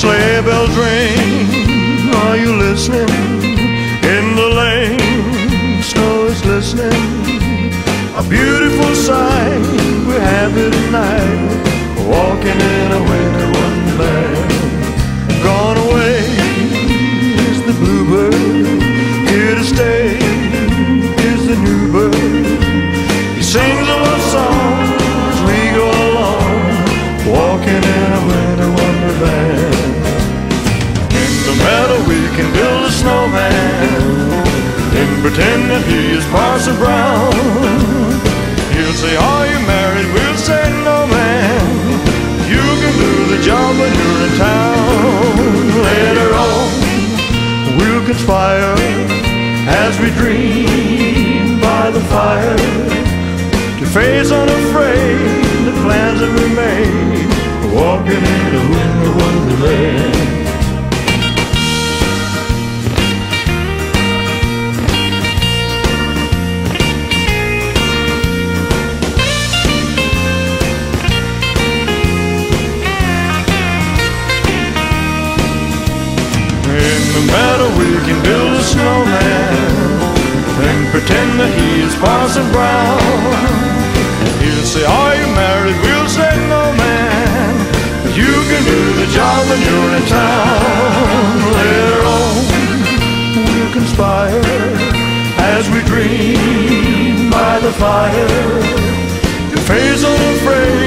sleigh bells ring. Are you listening? In the lane, snow is glistening. A beautiful sight. We're happy tonight, walking in a winter wonderland. Gone away is the bluebird. Here to stay is the new bird. He sings snowman and pretend that he is Parson Brown. He'll say, Are you married? We'll say, No, man. You can do the job when you're in town. Later on, we'll conspire as we dream by the fire to face unafraid the plans that we made, he Parson Brown. He'll say, Are you married? We'll say, No, man. You can do the job when you're in town. Later on, we'll conspire as we dream by the fire to face unafraid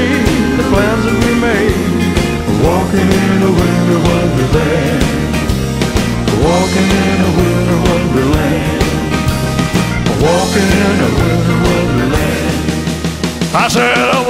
I said,